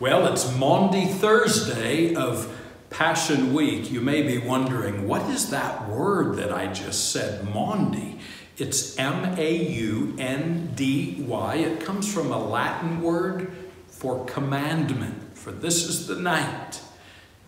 Well, it's Maundy Thursday of Passion Week. You may be wondering, what is that word that I just said, Maundy? It's M A U N D Y. It comes from a Latin word for commandment, for this is the night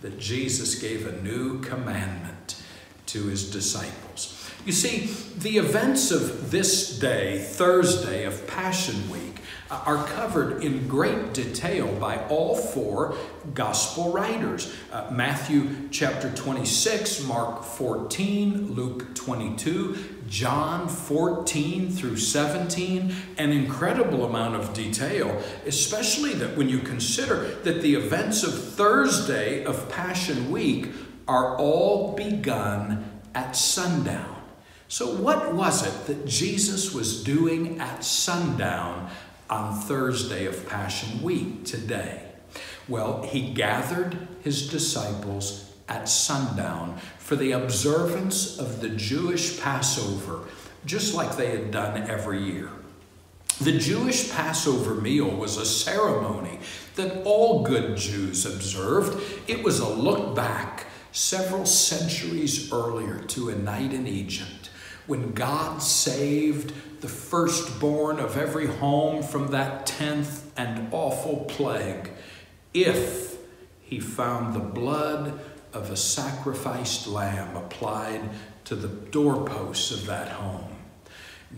that Jesus gave a new commandment to his disciples. You see, the events of this day, Thursday of Passion Week, are covered in great detail by all four gospel writers uh, Matthew chapter 26, Mark 14, Luke 22, John 14 through 17, an incredible amount of detail, especially that when you consider that the events of Thursday of Passion Week are all begun at sundown. So, what was it that Jesus was doing at sundown on Thursday of Passion Week today? Well, he gathered his disciples at sundown for the observance of the Jewish Passover, just like they had done every year. The Jewish Passover meal was a ceremony that all good Jews observed. It was a look back several centuries earlier to a night in Egypt when God saved the firstborn of every home from that tenth and awful plague, if he found the blood of a sacrificed lamb applied to the doorposts of that home.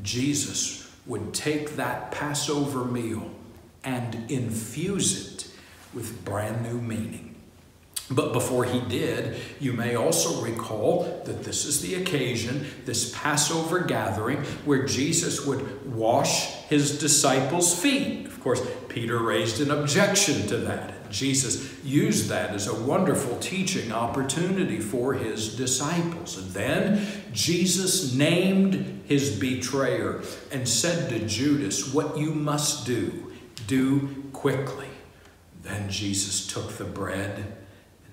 Jesus would take that Passover meal and infuse it with brand new meaning. But before he did, you may also recall that this is the occasion, this Passover gathering, where Jesus would wash his disciples' feet. Of course, Peter raised an objection to that. Jesus used that as a wonderful teaching opportunity for his disciples. And then Jesus named his betrayer and said to Judas, What you must do, do quickly. Then Jesus took the bread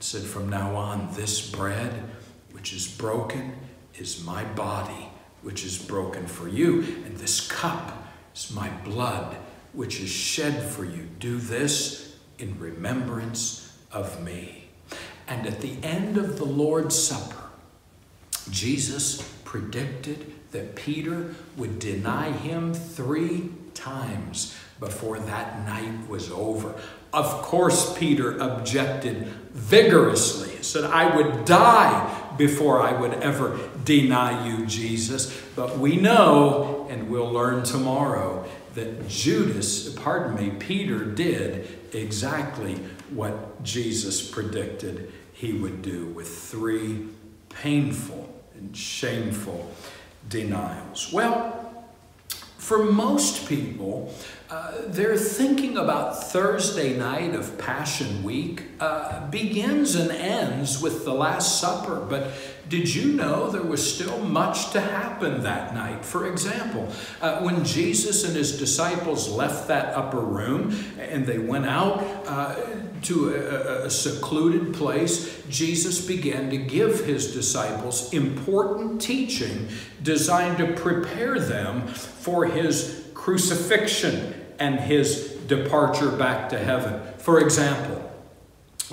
said, From now on, this bread which is broken is my body, which is broken for you. And this cup is my blood, which is shed for you. Do this in remembrance of me. And at the end of the Lord's Supper, Jesus predicted that Peter would deny him three times before that night was over. Of course, Peter objected vigorously. He said, I would die before I would ever deny you, Jesus. But we know, and we'll learn tomorrow, that Judas, pardon me, Peter did exactly what Jesus predicted he would do with three painful and shameful denials. Well, for most people, uh, their thinking about Thursday night of Passion Week uh, begins and ends with the Last Supper. But did you know there was still much to happen that night? For example, uh, when Jesus and his disciples left that upper room and they went out uh, to a, a secluded place, Jesus began to give his disciples important teaching designed to prepare them for his crucifixion and his departure back to heaven. For example,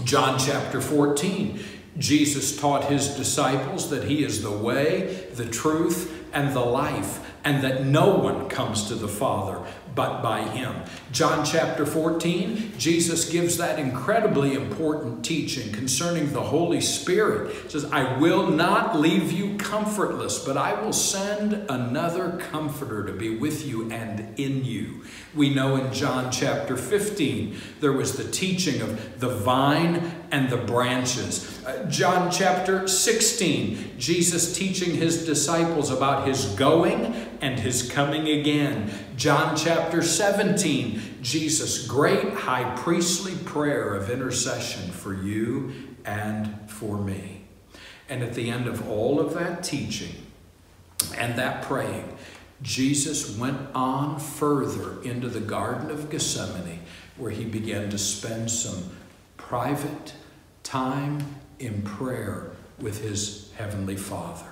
John chapter 14, Jesus taught his disciples that he is the way, the truth, and the life, and that no one comes to the Father but by him. John chapter 14, Jesus gives that incredibly important teaching concerning the Holy Spirit. He says, I will not leave you comfortless, but I will send another comforter to be with you and in you. We know in John chapter 15, there was the teaching of the vine and the branches. Uh, John chapter 16, Jesus teaching his disciples about his going and his coming again. John chapter 17, Jesus' great high priestly prayer of intercession for you and for me. And at the end of all of that teaching and that praying, Jesus went on further into the Garden of Gethsemane where he began to spend some private time in prayer with his Heavenly Father.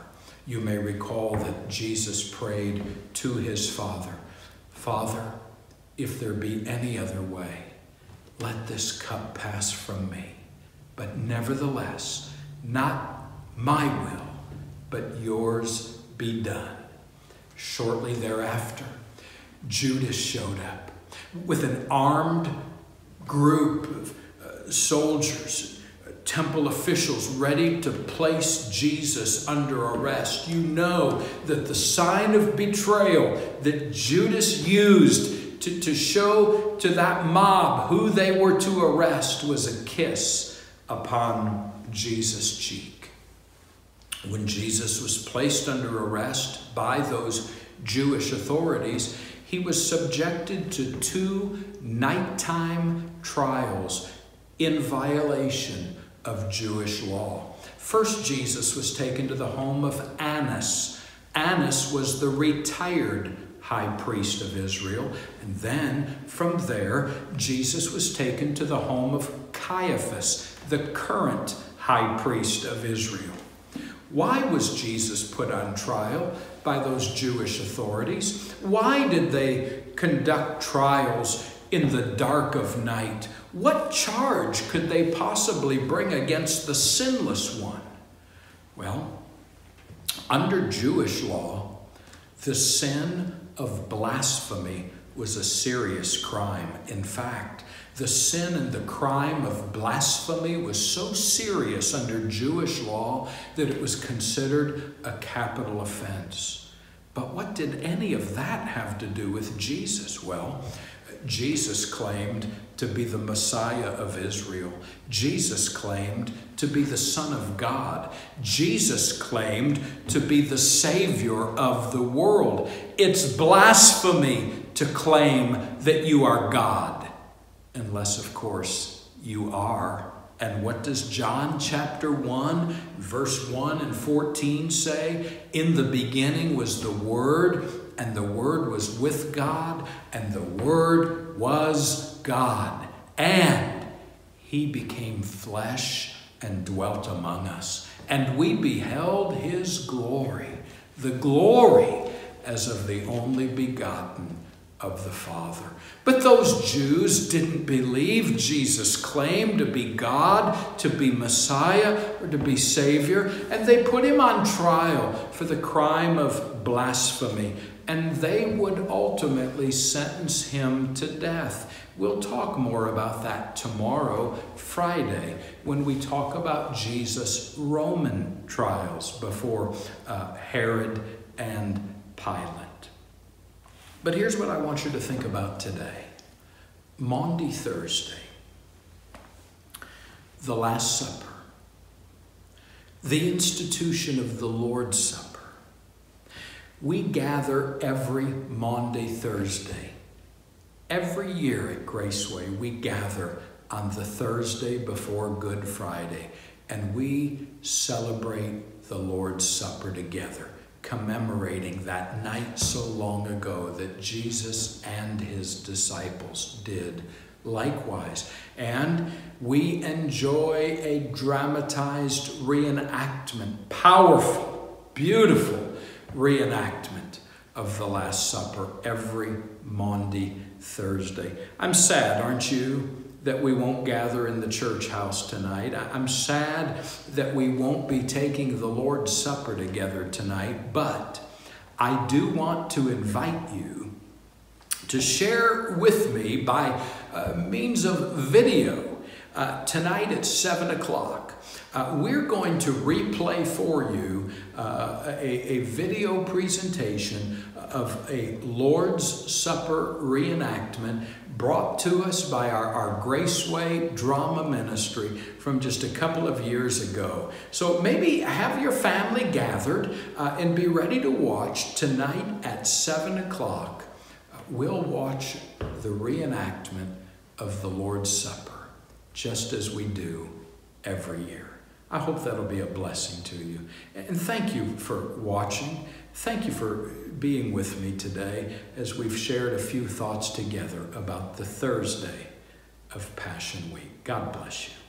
You may recall that Jesus prayed to his Father, Father, if there be any other way, let this cup pass from me. But nevertheless, not my will, but yours be done. Shortly thereafter, Judas showed up with an armed group of uh, soldiers, temple officials ready to place Jesus under arrest. You know that the sign of betrayal that Judas used to, to show to that mob who they were to arrest was a kiss upon Jesus' cheek. When Jesus was placed under arrest by those Jewish authorities, he was subjected to two nighttime trials in violation of Jewish law. First, Jesus was taken to the home of Annas. Annas was the retired high priest of Israel. And then from there, Jesus was taken to the home of Caiaphas, the current high priest of Israel. Why was Jesus put on trial by those Jewish authorities? Why did they conduct trials in the dark of night? What charge could they possibly bring against the sinless one? Well, under Jewish law, the sin of blasphemy was a serious crime. In fact, the sin and the crime of blasphemy was so serious under Jewish law that it was considered a capital offense. But what did any of that have to do with Jesus? Well, Jesus claimed to be the Messiah of Israel. Jesus claimed to be the Son of God. Jesus claimed to be the Savior of the world. It's blasphemy to claim that you are God unless, of course, you are. And what does John chapter 1, verse 1 and 14 say? In the beginning was the Word, and the Word was with God, and the Word was God. And He became flesh and dwelt among us. And we beheld His glory, the glory as of the only begotten of the Father. But those Jews didn't believe Jesus' claim to be God, to be Messiah, or to be Savior, and they put him on trial for the crime of blasphemy, and they would ultimately sentence him to death. We'll talk more about that tomorrow, Friday, when we talk about Jesus' Roman trials before uh, Herod and Pilate. But here's what I want you to think about today Maundy Thursday, the Last Supper, the institution of the Lord's Supper. We gather every Maundy Thursday. Every year at Graceway, we gather on the Thursday before Good Friday and we celebrate the Lord's Supper together commemorating that night so long ago that Jesus and his disciples did likewise. And we enjoy a dramatized reenactment, powerful, beautiful reenactment of the Last Supper every Maundy Thursday. I'm sad, aren't you? That we won't gather in the church house tonight. I'm sad that we won't be taking the Lord's Supper together tonight, but I do want to invite you to share with me by uh, means of video uh, tonight at 7 o'clock. Uh, we're going to replay for you uh, a, a video presentation of a Lord's Supper reenactment brought to us by our, our Graceway Drama Ministry from just a couple of years ago. So maybe have your family gathered uh, and be ready to watch tonight at 7 o'clock. We'll watch the reenactment of the Lord's Supper, just as we do every year. I hope that'll be a blessing to you. And thank you for watching. Thank you for being with me today as we've shared a few thoughts together about the Thursday of Passion Week. God bless you.